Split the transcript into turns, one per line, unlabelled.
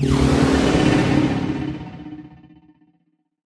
you